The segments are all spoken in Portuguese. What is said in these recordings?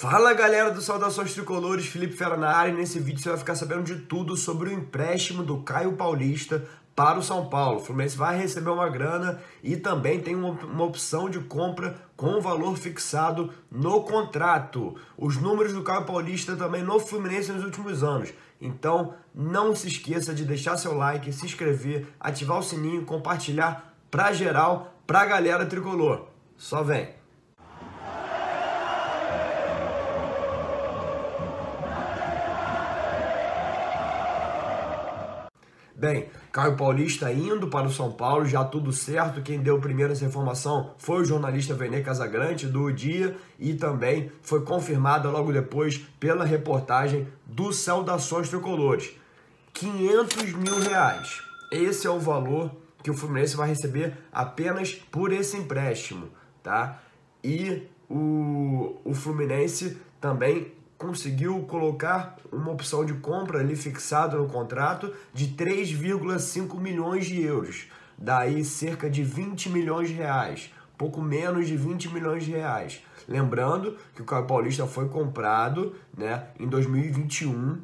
Fala galera do Saudações Tricolores, Felipe Fera na área. Nesse vídeo você vai ficar sabendo de tudo sobre o empréstimo do Caio Paulista para o São Paulo. O Fluminense vai receber uma grana e também tem uma, opção de compra com valor fixado no contrato. Os números do Caio Paulista também no Fluminense nos últimos anos. Então não se esqueça de deixar seu like, se inscrever, ativar o sininho, compartilhar para geral, para a galera tricolor. Só vem! Bem, Caio Paulista indo para o São Paulo, já tudo certo. Quem deu primeiro essa informação foi o jornalista Vene Casagrande do Dia e também foi confirmada logo depois pela reportagem do Saudações Tricolores. 500 mil reais. Esse é o valor que o Fluminense vai receber apenas por esse empréstimo, tá? E o, o Fluminense também conseguiu colocar uma opção de compra ali fixada no contrato de 3,5 milhões de euros, daí cerca de 20 milhões de reais, pouco menos de 20 milhões de reais. Lembrando que o Caio Paulista foi comprado né, em 2021,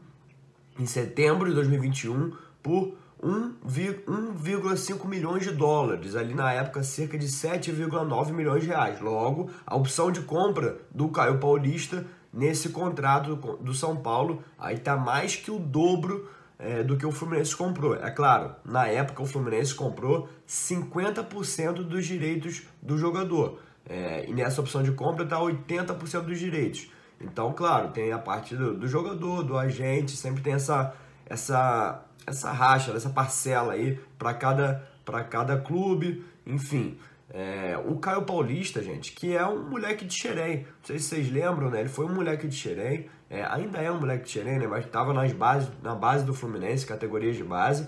em setembro de 2021, por 1,5 milhões de dólares, ali na época cerca de 7,9 milhões de reais. Logo, a opção de compra do Caio Paulista nesse contrato do São Paulo, aí tá mais que o dobro é, do que o Fluminense comprou. É claro, na época o Fluminense comprou 50% dos direitos do jogador. É, e nessa opção de compra está 80% dos direitos. Então, claro, tem a parte do, do, jogador, do agente, sempre tem essa, essa, essa racha, essa parcela aí para cada, cada clube, enfim. É, o Caio Paulista, gente, que é um moleque de Xerém. Não sei se vocês lembram, né? Ele foi um moleque de Xerém. É, ainda é um moleque de Xerém, né? Mas estava nas bases, na base do Fluminense, categorias de base.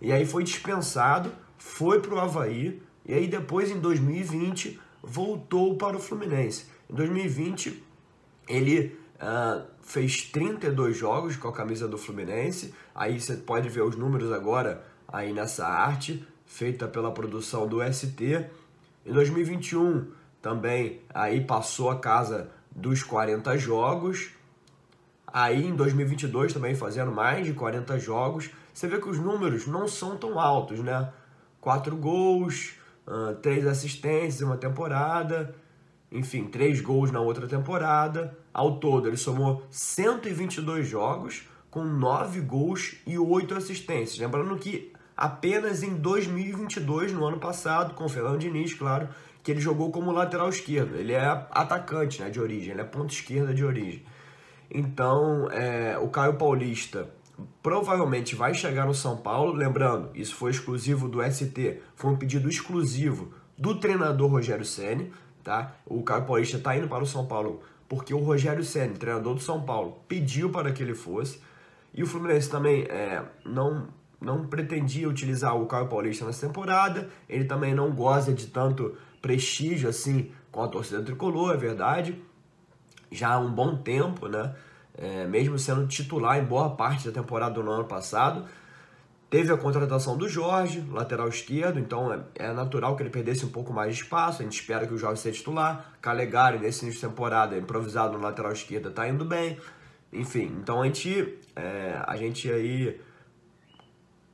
E aí foi dispensado, foi para o Havaí. E aí depois, em 2020, voltou para o Fluminense. Em 2020, ele uh, fez 32 jogos com a camisa do Fluminense. Aí você pode ver os números agora aí nessa arte feita pela produção do ST. Em 2021 também aí passou a casa dos 40 jogos. Aí em 2022 também fazendo mais de 40 jogos. Você vê que os números não são tão altos, né? Quatro gols, três assistências em uma temporada, enfim, três gols na outra temporada. Ao todo, ele somou 122 jogos com nove gols e oito assistências. Lembrando que apenas em 2022, no ano passado, com o Fernando Diniz, claro, que ele jogou como lateral esquerdo. Ele é atacante né, de origem, ele é ponta esquerda de origem. Então, é, o Caio Paulista provavelmente vai chegar no São Paulo. Lembrando, isso foi exclusivo do ST, foi um pedido exclusivo do treinador Rogério Ceni, tá? O Caio Paulista está indo para o São Paulo porque o Rogério Ceni, treinador do São Paulo, pediu para que ele fosse. E o Fluminense também é, não não pretendia utilizar o Caio Paulista nessa temporada. Ele também não goza de tanto prestígio assim com a torcida tricolor, é verdade. Já há um bom tempo, né? É, mesmo sendo titular em boa parte da temporada do ano passado. Teve a contratação do Jorge, lateral esquerdo, então é, é, natural que ele perdesse um pouco mais de espaço. A gente espera que o Jorge seja titular. Calegari, nesse início de temporada, improvisado no lateral esquerdo, está indo bem. Enfim, então a gente, é, a gente aí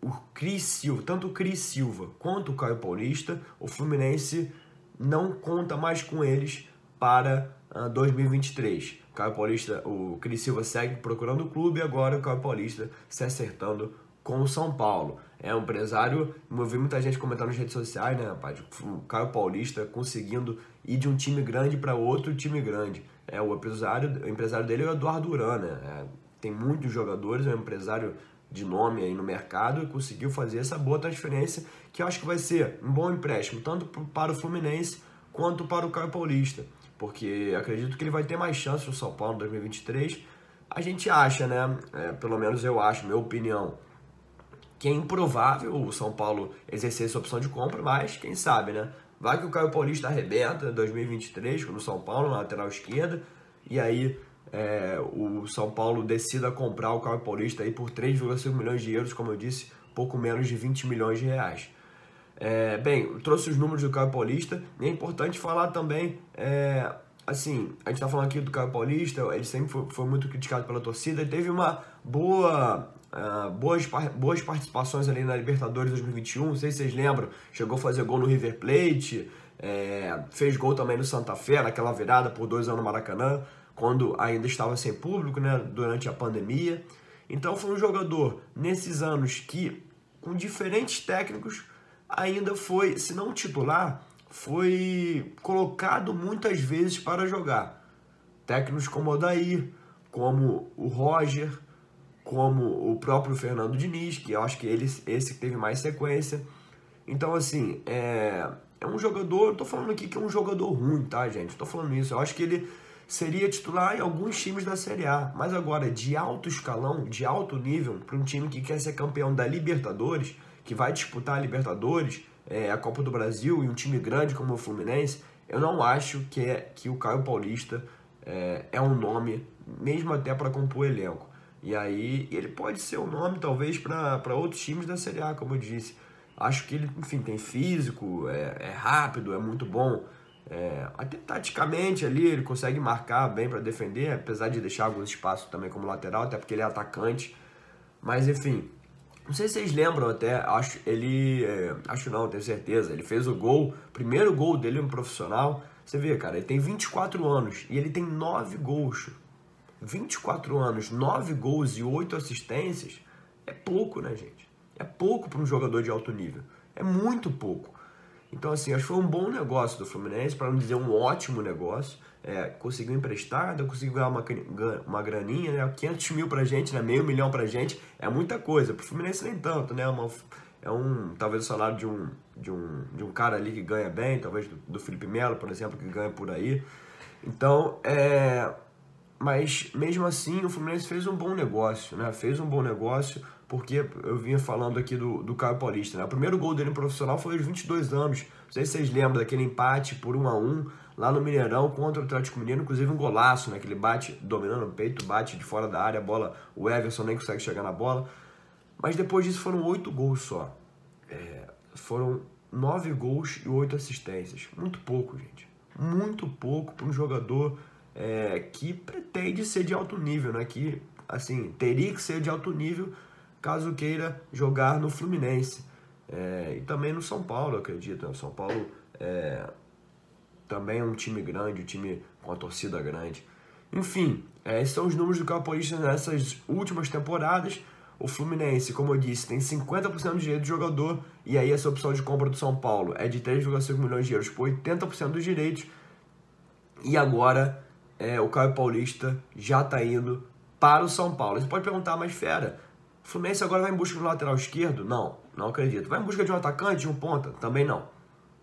o Cris Silva, tanto o Cris Silva quanto o Caio Paulista, o Fluminense não conta mais com eles para uh, ah, 2023. O Caio Paulista, o Cris Silva segue procurando o clube e agora o Caio Paulista se acertando com o São Paulo. É um empresário, eu vi muita gente comentando nas redes sociais, né, rapaz? O Caio Paulista conseguindo ir de um time grande para outro time grande. É, o empresário, o empresário dele é o Eduardo Duran, né? É, tem muitos jogadores, é um empresário de nome aí no mercado e conseguiu fazer essa boa transferência que eu acho que vai ser um bom empréstimo, tanto para o Fluminense quanto para o Caio Paulista, porque acredito que ele vai ter mais chance no São Paulo em 2023. A gente acha, né? É, pelo menos eu acho, minha opinião, que é improvável o São Paulo exercer essa opção de compra, mas quem sabe, né? Vai que o Caio Paulista arrebenta em 2023 no São Paulo, na lateral esquerda, e aí é, o São Paulo decida comprar o Caio Paulista aí por 3,5 milhões de euros, como eu disse, pouco menos de 20 milhões de reais. É, bem, trouxe os números do Caio Paulista e é importante falar também é, assim, a gente tá falando aqui do Caio Paulista, ele sempre foi, foi muito criticado pela torcida, ele teve uma boa Uh, boas, boas participações ali na Libertadores 2021, não sei se vocês lembram, chegou a fazer gol no River Plate, é, fez gol também no Santa Fé, naquela virada por dois anos no Maracanã, quando ainda estava sem público, né, durante a pandemia. Então foi um jogador nesses anos que, com diferentes técnicos, ainda foi, se não titular, foi colocado muitas vezes para jogar. Técnicos como o Odair, como o Roger, como o próprio Fernando Diniz, que eu acho que ele, esse teve mais sequência. Então, assim, é, é um jogador, eu tô falando aqui que é um jogador ruim, tá, gente? Tô falando isso. Eu acho que ele seria titular em alguns times da Série A, mas agora de alto escalão, de alto nível, para um time que quer ser campeão da Libertadores, que vai disputar a Libertadores, é, a Copa do Brasil e um time grande como o Fluminense, eu não acho que, é, que o Caio Paulista é, é um nome, mesmo até para compor elenco. E aí ele pode ser um nome, talvez, para outros times da Série A, como eu disse. Acho que ele, enfim, tem físico, é, é rápido, é muito bom. É, até taticamente ali ele consegue marcar bem para defender, apesar de deixar alguns espaços também como lateral, até porque ele é atacante. Mas enfim, não sei se vocês lembram até, acho ele, é, acho não, tenho certeza, ele fez o gol, primeiro gol dele no profissional. Você vê, cara, ele tem 24 anos e ele tem 9 gols. 24 anos, 9 gols e 8 assistências é pouco, né, gente? É pouco para um jogador de alto nível. É muito pouco. Então, assim, acho que foi um bom negócio do Fluminense, para não dizer um ótimo negócio. É, conseguiu emprestado, conseguiu ganhar uma, uma graninha, né? 500 mil pra gente, né? Meio milhão pra gente, é muita coisa. Pro Fluminense nem tanto, né? Uma, é um, talvez o salário de um, de um, de um cara ali que ganha bem, talvez do, do Felipe Melo, por exemplo, que ganha por aí. Então, é... Mas, mesmo assim, o Fluminense fez um bom negócio, né? Fez um bom negócio, porque eu vinha falando aqui do, do Caio Paulista, né? O primeiro gol dele no profissional foi aos 22 anos. Não sei se vocês lembram daquele empate por 1 a 1 lá no Mineirão contra o Atlético Mineiro, inclusive um golaço, né? Que ele bate dominando o peito, bate de fora da área, a bola, o Everson nem consegue chegar na bola. Mas depois disso foram oito gols só. É, foram nove gols e oito assistências. Muito pouco, gente. Muito pouco para um jogador é, que pretende ser de alto nível, né? Que, assim, teria que ser de alto nível caso queira jogar no Fluminense. É, e também no São Paulo, acredito. O São Paulo é, também é um time grande, um time com a torcida grande. Enfim, é, esses são os números do Capoeirista nessas últimas temporadas. O Fluminense, como eu disse, tem 50% de direito de jogador, e aí essa opção de compra do São Paulo é de 3,5 milhões de euros por 80% dos direitos. E agora é, o Caio Paulista já está indo para o São Paulo. Você pode perguntar, mas fera, o Fluminense agora vai em busca do lateral esquerdo? Não, não acredito. Vai em busca de um atacante, de um ponta? Também não.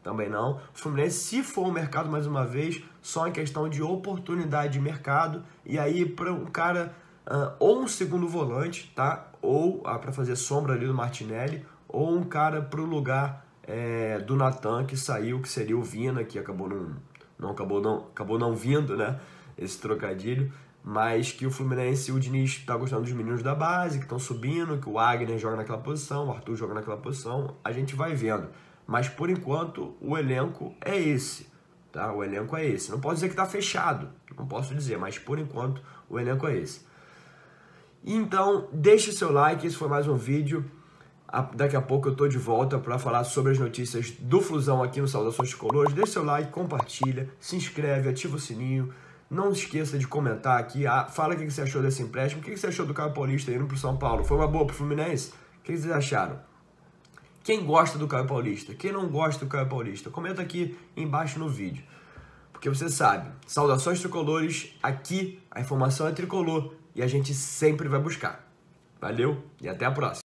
Também não. O Fluminense, se for o mercado mais uma vez, só em questão de oportunidade de mercado. E aí, para um cara, uh, ou um segundo volante, tá? Ou uh, ah, para fazer sombra ali do Martinelli, ou um cara para o lugar é, do Natan que saiu, que seria o Vina, que acabou não, não acabou não acabou não vindo, né? Esse trocadilho mas que o Fluminense, o Diniz está gostando dos meninos da base, que estão subindo, que o Wagner joga naquela posição, o Arthur joga naquela posição, a gente vai vendo. Mas por enquanto o elenco é esse, tá? O elenco é esse. Não posso dizer que está fechado, não posso dizer, mas por enquanto o elenco é esse. Então, deixe seu like, esse foi mais um vídeo. Daqui a pouco eu tô de volta para falar sobre as notícias do Flusão aqui no Saudações Tricolores. Deixe seu like, compartilha, se inscreve, ativa o sininho não esqueça de comentar aqui, ah, fala o que você achou desse empréstimo, o que você achou do Caio Paulista indo para o São Paulo. Foi uma boa para o Fluminense? O que vocês acharam? Quem gosta do Caio Paulista? Quem não gosta do Caio Paulista? Comenta aqui embaixo no vídeo. Porque você sabe, saudações tricolores, aqui a informação é tricolor e a gente sempre vai buscar. Valeu e até a próxima.